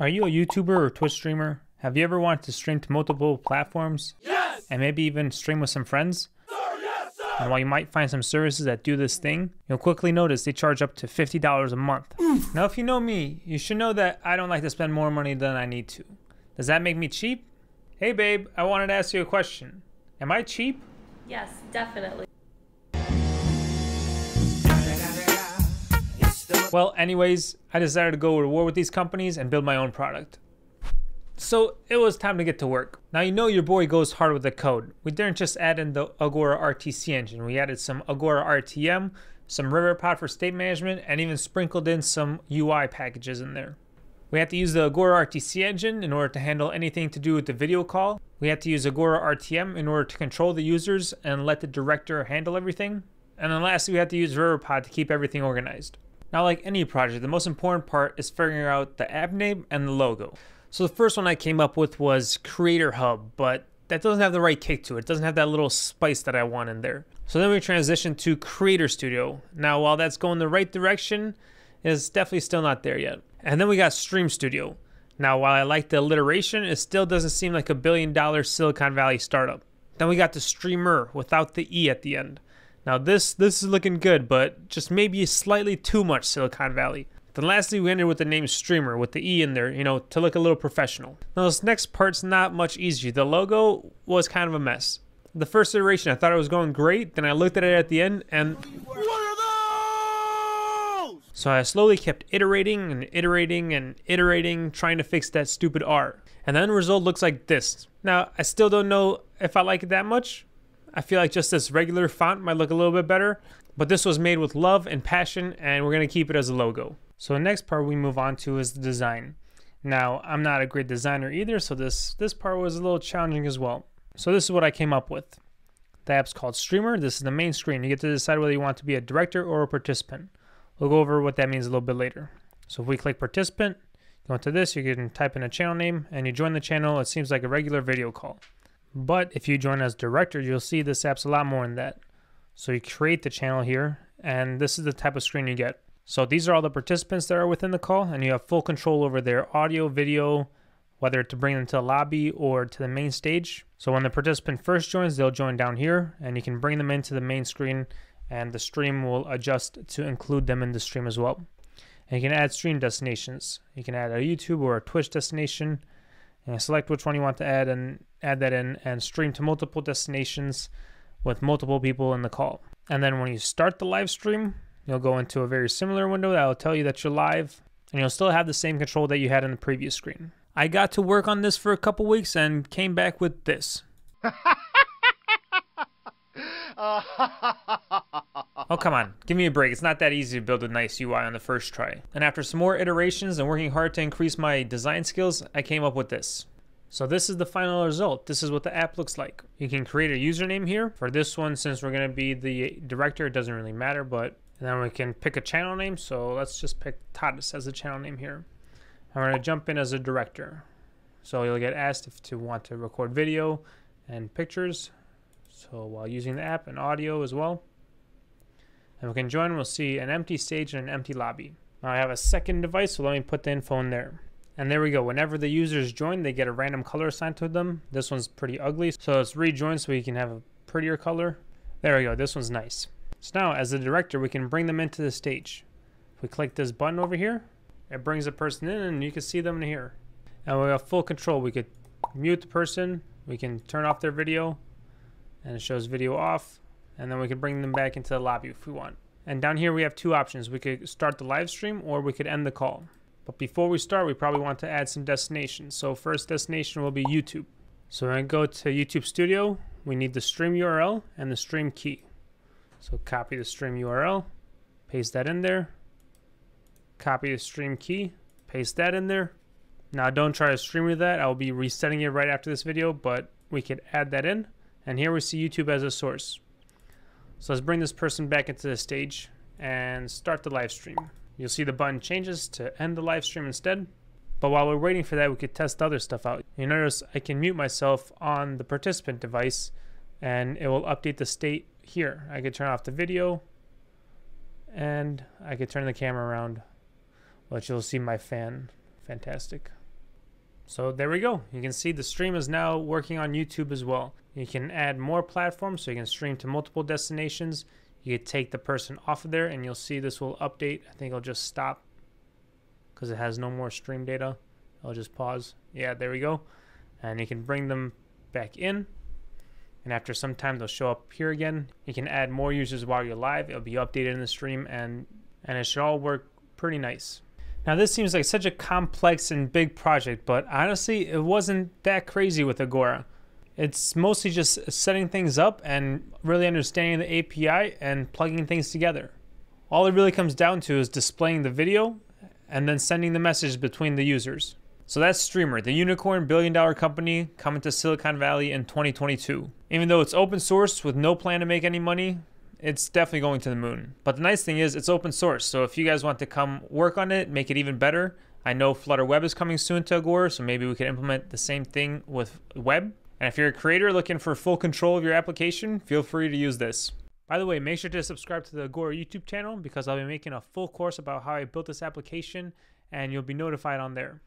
Are you a YouTuber or Twitch streamer? Have you ever wanted to stream to multiple platforms? Yes! And maybe even stream with some friends? Sir, yes, sir! And while you might find some services that do this thing, you'll quickly notice they charge up to $50 a month. Now, if you know me, you should know that I don't like to spend more money than I need to. Does that make me cheap? Hey, babe, I wanted to ask you a question. Am I cheap? Yes, definitely. Well, anyways, I decided to go to war with these companies and build my own product. So it was time to get to work. Now you know your boy goes hard with the code. We didn't just add in the Agora RTC engine, we added some Agora RTM, some RiverPod for state management, and even sprinkled in some UI packages in there. We had to use the Agora RTC engine in order to handle anything to do with the video call. We had to use Agora RTM in order to control the users and let the director handle everything. And then lastly, we had to use RiverPod to keep everything organized. Now, like any project, the most important part is figuring out the app name and the logo. So the first one I came up with was Creator Hub, but that doesn't have the right kick to it. It doesn't have that little spice that I want in there. So then we transitioned to Creator Studio. Now, while that's going the right direction, it's definitely still not there yet. And then we got Stream Studio. Now, while I like the alliteration, it still doesn't seem like a billion dollar Silicon Valley startup. Then we got the Streamer without the E at the end. Now this this is looking good, but just maybe slightly too much Silicon Valley. Then lastly, we ended with the name Streamer with the E in there, you know, to look a little professional. Now this next part's not much easier. The logo was kind of a mess. The first iteration, I thought it was going great. Then I looked at it at the end, and What are those? so I slowly kept iterating and iterating and iterating, trying to fix that stupid R. And the end result looks like this. Now I still don't know if I like it that much. I feel like just this regular font might look a little bit better, but this was made with love and passion, and we're gonna keep it as a logo. So the next part we move on to is the design. Now I'm not a great designer either, so this this part was a little challenging as well. So this is what I came up with. The app's called Streamer. This is the main screen. You get to decide whether you want to be a director or a participant. We'll go over what that means a little bit later. So if we click participant, go into this, you can type in a channel name and you join the channel. It seems like a regular video call. But if you join as director, you'll see this app's a lot more than that. So you create the channel here, and this is the type of screen you get. So these are all the participants that are within the call, and you have full control over their audio, video, whether to bring them to the lobby or to the main stage. So when the participant first joins, they'll join down here, and you can bring them into the main screen, and the stream will adjust to include them in the stream as well. And you can add stream destinations. You can add a YouTube or a Twitch destination, and select which one you want to add and add that in and stream to multiple destinations with multiple people in the call. And then when you start the live stream, you'll go into a very similar window that will tell you that you're live and you'll still have the same control that you had in the previous screen. I got to work on this for a couple weeks and came back with this. Oh, come on. Give me a break. It's not that easy to build a nice UI on the first try. And after some more iterations and working hard to increase my design skills, I came up with this. So this is the final result. This is what the app looks like. You can create a username here. For this one, since we're to be the director, it doesn't really matter, but then we can pick a channel name. So let's just pick Tadas as a channel name here. I'm to jump in as a director. So you'll get asked if to want to record video and pictures. So while using the app and audio as well. And we can join, we'll see an empty stage and an empty lobby. Now I have a second device, so let me put the info in there. And there we go. Whenever the users join, they get a random color assigned to them. This one's pretty ugly, so let's rejoin so we can have a prettier color. There we go. This one's nice. So now, as the director, we can bring them into the stage. If we click this button over here, it brings the person in, and you can see them in here. And we have full control. We could mute the person. We can turn off their video, and it shows video off. And then we can bring them back into the lobby if we want. And down here we have two options. We could start the live stream or we could end the call. But before we start, we probably want to add some destinations. So first destination will be YouTube. So we're gonna go to YouTube Studio. We need the stream URL and the stream key. So copy the stream URL, paste that in there. Copy the stream key, paste that in there. Now don't try to stream with that. I'll be resetting it right after this video, but we could add that in. And here we see YouTube as a source. So let's bring this person back into the stage and start the live stream. You'll see the button changes to end the live stream instead. But while we're waiting for that, we could test other stuff out. You notice I can mute myself on the participant device and it will update the state here. I could turn off the video and I could turn the camera around, but you'll see my fan. Fantastic. So there we go. You can see the stream is now working on YouTube as well. You can add more platforms so you can stream to multiple destinations. You take the person off of there and you'll see this will update. I think it'll just stop because it has no more stream data. I'll just pause. Yeah, there we go. And you can bring them back in. And after some time, they'll show up here again. You can add more users while you're live. It'll be updated in the stream and, and it should all work pretty nice. Now this seems like such a complex and big project, but honestly, it wasn't that crazy with Agora. It's mostly just setting things up and really understanding the API and plugging things together. All it really comes down to is displaying the video and then sending the message between the users. So that's Streamer, the unicorn billion dollar company coming to Silicon Valley in 2022. Even though it's open source with no plan to make any money, it's definitely going to the moon. But the nice thing is it's open source. So if you guys want to come work on it, make it even better, I know Flutter Web is coming soon to Agora, so maybe we can implement the same thing with web. And if you're a creator looking for full control of your application, feel free to use this. By the way, make sure to subscribe to the Agora YouTube channel because I'll be making a full course about how I built this application and you'll be notified on there.